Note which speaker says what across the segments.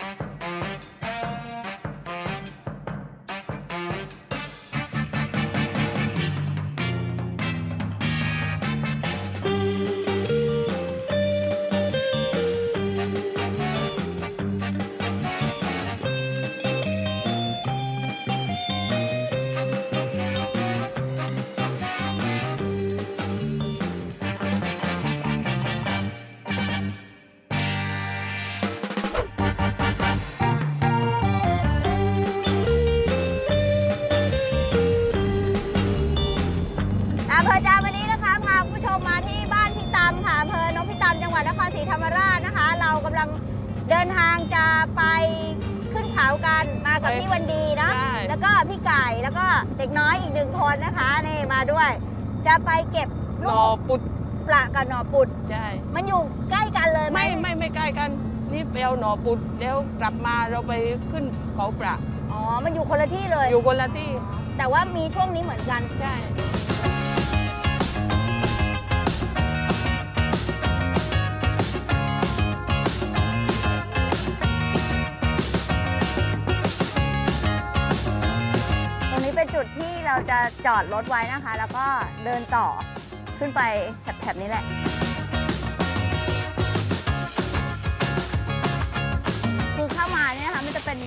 Speaker 1: อ ธรรมราชนะคะ เรากำลังเดินทางจะไปขึ้นเขากันมากับ
Speaker 2: ไป
Speaker 1: พี่วันดีเนาะ
Speaker 2: ใช่
Speaker 1: แล้วก็พี่ไก่แล้วก็เด็กน้อยอีกหนึ่งคนนะคะนี่มาด้วย จะไปเก็บ
Speaker 2: ห
Speaker 1: ลู
Speaker 2: น่อกปุด
Speaker 1: ปลากับหน่อปุด
Speaker 2: ใช่
Speaker 1: มันอยู่ใกล้กันเลยไหม
Speaker 2: ไม่ไม่ไม่ใกล้กัน นี่ไปเอาหน่อปุดแล้วกลับมาเราไปขึ้นเขาประ
Speaker 1: อ๋อ มันอยู่คนละที่เลย
Speaker 2: อยู่คนละที่
Speaker 1: แต่ว่ามีช่วงนี้เหมือนกัน
Speaker 2: ใช่
Speaker 1: จุดที่เราจะจอดรถไว้นะคะ แล้วก็เดินต่อขึ้นไปแถบๆนี้แหละคือเข้ามาเนี่ยนะคะมันจะเป็น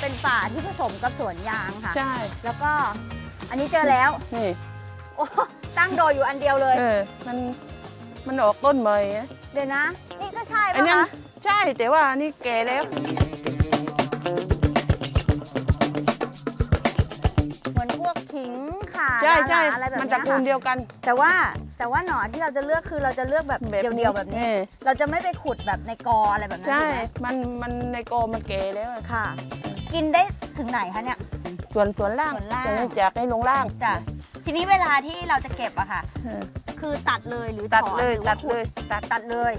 Speaker 1: เป็นป่าที่ผสมกับสวนยางค่ะ
Speaker 2: ใช่
Speaker 1: แล้วก็อันนี้เจอแล้ว
Speaker 2: นี่
Speaker 1: โอ้ตั้งโดยอยู่อันเดียวเลย
Speaker 2: เออมันมันออกต้นใหม่อะ
Speaker 1: เดี๋ยวนะ นี่ก็ใช่
Speaker 2: อัน
Speaker 1: ปะ
Speaker 2: นี้
Speaker 1: คะ
Speaker 2: ใช่แต่ว่านี่แก่แล้ว ช่ใช่
Speaker 1: ดาราอะไรแบบ
Speaker 2: มัน
Speaker 1: เนี้
Speaker 2: ตระ
Speaker 1: ย
Speaker 2: กูล
Speaker 1: ค่ะ
Speaker 2: เดียวกัน
Speaker 1: แต่ว่าแต่ว่าหน่อที่เราจะเลือกคือเราจะเลือกแบบเดียวๆแบบนี้
Speaker 2: เออ
Speaker 1: เราจะไม่ไปขุดแบบในกออะไรแบบนั้น
Speaker 2: ใช่
Speaker 1: ถูกไหม
Speaker 2: มันมันในโกมันแก่แล้วอะ
Speaker 1: ค่ะ กินได้ถึงไหนคะเนี่ย
Speaker 2: ส่วนส่วนล่าง
Speaker 1: ส่วนล่าง
Speaker 2: จะจากให้ลงล่าง
Speaker 1: จ้ะทีนี้เวลาที่เราจะเก็บอะค่ะ
Speaker 2: เออ
Speaker 1: คือตัดเลยหรือ
Speaker 2: ตัด
Speaker 1: ถอน
Speaker 2: เลย
Speaker 1: หรือ
Speaker 2: ตั
Speaker 1: ว่า
Speaker 2: ด
Speaker 1: ขุ
Speaker 2: เลยตัด
Speaker 1: ตัดเลย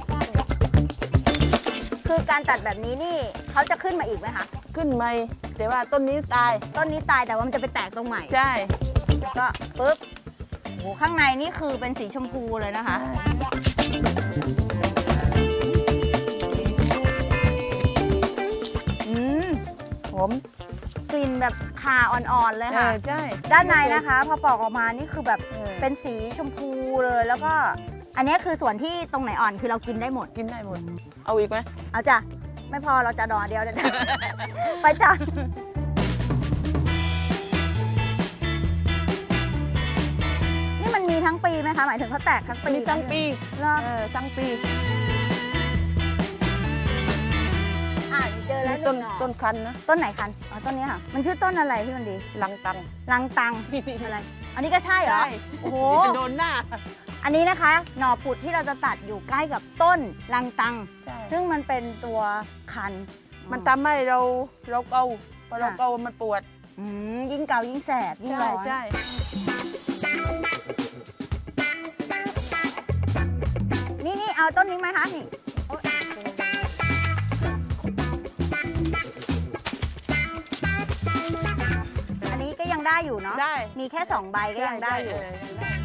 Speaker 1: คือการตัดแบบนี้นี่เขาจะขึ้นมาอีกไหมคะ
Speaker 2: ขึ้นใหม่แต่ว่าต้นนี้ตาย
Speaker 1: ต้นนี้ตายแต่ว่ามันจะไปแตกตรงใหม่
Speaker 2: ใช่
Speaker 1: ก็ปึ๊บโอ้ข้างในนี่คือเป็นสีชมพูเลยนะคะ อืม
Speaker 2: ผม
Speaker 1: กลิ่นแบบคาอ่อนๆเลย
Speaker 2: เอ
Speaker 1: ค่ะ
Speaker 2: อใช่
Speaker 1: ด้านในนะคะ พอปอกออกมานี่คือแบบ
Speaker 2: เออ
Speaker 1: เป็นสีชมพูเลยแล้วก็ อันนี้คือส่วนที่ตรงไหนอ่อนคือเรากินได้หมด
Speaker 2: กินได้หมด เอาอีกไหม
Speaker 1: เอาจ้ะ ไม่พอเราจะดอเดียวนะจ๊ะ ไปจ้ะ มีทั้งปีไหมคะ หมายถึงเขาแตกทั้งปี
Speaker 2: มีตั้งปี
Speaker 1: เหรอ
Speaker 2: เออตั้งปี
Speaker 1: อะเจอแล้วห
Speaker 2: ต้
Speaker 1: นึ่
Speaker 2: น
Speaker 1: งหน่อ
Speaker 2: ต้นคันนะ
Speaker 1: ต้นไหนคันอ๋อต้นนี้ค่ะ มันชื่อต้นอะไรพี่มันดี
Speaker 2: ลังตัง
Speaker 1: ลังตังอะไร อันนี้ก็ใช่เหรอโอ้โห
Speaker 2: โดนหน้า
Speaker 1: อันนี้นะคะ หน่อปุดที่เราจะตัดอยู่ใกล้กับต้นลังตัง
Speaker 2: ใช่
Speaker 1: ซึ่งมันเป็นตัวคัน
Speaker 2: มันทำให้เราเราเกาพอเราเกามันปวด
Speaker 1: อืมยิ่งเกายิ่งแสบยิ่ง
Speaker 2: ใช่
Speaker 1: ร้อน
Speaker 2: ใช่
Speaker 1: นี่นี่ เอาต้นนี้ไหมคะนี่โอ๊ยอันนี้ก็ยังได้อยู่เนาะ
Speaker 2: ได้
Speaker 1: มีแค่2ใบก็ยังได้อยู่
Speaker 2: ใช่ใช่
Speaker 3: ห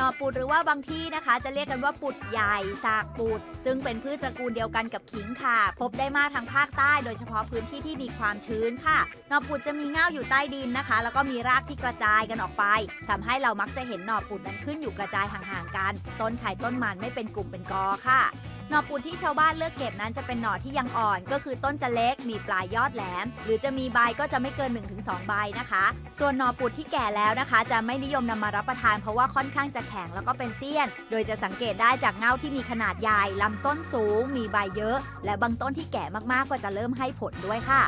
Speaker 3: น่อปูดหรือว่าบางที่นะคะ จะเรียกกันว่าปุดใหญ่สากปูดซึ่งเป็นพืชตระกูลเดียวกันกับขิงค่ะ พบได้มากทางภาคใต้ โดยเฉพาะพื้นที่ที่มีความชื้นค่ะหน่อปูดจะมีเง่าอยู่ใต้ดินนะคะ แล้วก็มีรากที่กระจายกันออกไปทำให้เรามักจะเห็นหน่อปูดนั้นขึ้นอยู่กระจายห่างๆกัน ต้นไข่ต้นมันไม่เป็นกลุ่มเป็นกอค่ะ หน่อปูดที่ชาวบ้านเลือกเก็บนั้นจะเป็นหน่อที่ยังอ่อน ก็คือต้นจะเล็กมีปลายยอดแหลม หรือจะมีใบก็จะไม่เกิน 1-2 ใบนะคะ ส่วนหน่อปูดที่แก่แล้วนะคะ จะไม่นิยมนำมารับประทานเพราะว่าค่อนข้างจะแข็งแล้วก็เป็นเสี้ยน โดยจะสังเกตได้จากเง่าที่มีขนาดใหญ่ลำต้นสูง มีใบเยอะ และบางต้นที่แก่มากๆก็จะเริ่มให้ผลด้วยค่ะ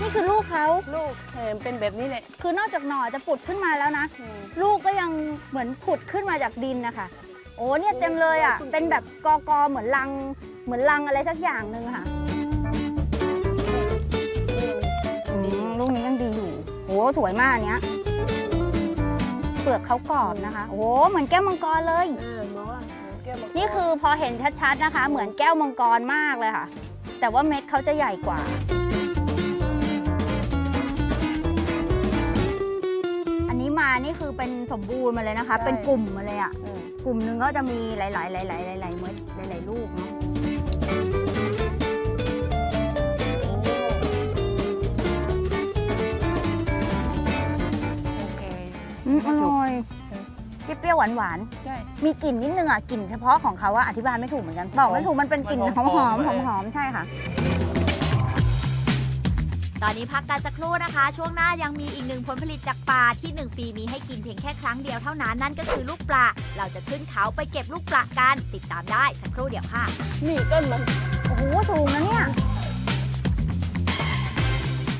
Speaker 1: นี่คือลูกเขา
Speaker 2: ลูกเออเป็นแบบนี้แหละ
Speaker 1: คือนอกจากหน่อจะปุดขึ้นมาแล้วนะ ลูกก็ยังเหมือนผุดขึ้นมาจากดินนะคะ โอ้เนี่ยเต็มเลยอะ เป็นแบบกอกอเหมือนลัง เหมือนลังอะไรสักอย่างหนึ่งค่ะอืมลูกนี้ยังดีอยู่โอ้สวยมากอันเนี้ย เปลือกเขากรอบนะคะ โอ้เหมือนแก้วมังกรเลย
Speaker 2: เออมาว่าแก้วมังกร
Speaker 1: นี่คือพอเห็นชัดๆนะคะ เหมือนแก้วมังกรมากเลยค่ะ แต่ว่าเม็ดเขาจะใหญ่กว่า นี่คือเป็นสมบูรณ์มาเลยนะคะ เป็นกลุ่มมาเลยอะกลุ่มหนึ่งก็จะมีหลาย ๆ หลาย ๆ หลายๆเม็ดหลาย ๆ ลูกเนาะอร่อยเปรี้ยวหวานๆมีกลิ่นนิดนึงอะกลิ่นเฉพาะของเขาว่าอธิบายไม่ถูกเหมือนกันบอกไม่ถูกมันเป็นกลิ่น
Speaker 2: หอ
Speaker 1: ม
Speaker 2: ห
Speaker 1: อมหอมหอมใช่ค่ะ
Speaker 3: ตอนนี้พักกันสักครู่นะคะ ช่วงหน้ายังมีอีกหนึ่งผลผลิตจากป่าที่ 1 ปีมีให้กินเพียงแค่ครั้งเดียวเท่านั้นนั่นก็คือลูกปลา เราจะขึ้นเขาไปเก็บลูกปลากัน ติดตามได้สักครู่เดียวค่ะ
Speaker 2: นี่ต้นมัน
Speaker 1: โอ้โหสูงนะเนี่ย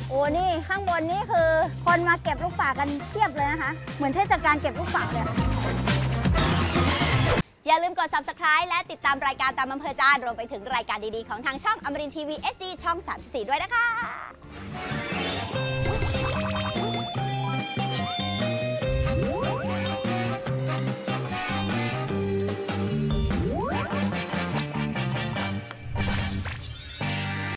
Speaker 1: โอ้นี่ข้างบนนี่คือ คนมาเก็บลูกป่ากันเพียบเลยนะคะ เหมือนเทศกาลเก็บลูกป่าเลยอย่าลืมกด subscribe และติดตามรายการตามอำเภอใจารวมไปถึงรายการดีๆ ของทางช่องอมรินทีวี SD ช่อง 34 ด้วยนะคะ Yeah.